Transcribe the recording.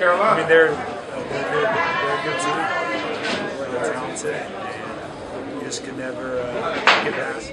Carolina. I mean, they're, they're, they're, they're a good team. They're talented. And you just could never uh, get past.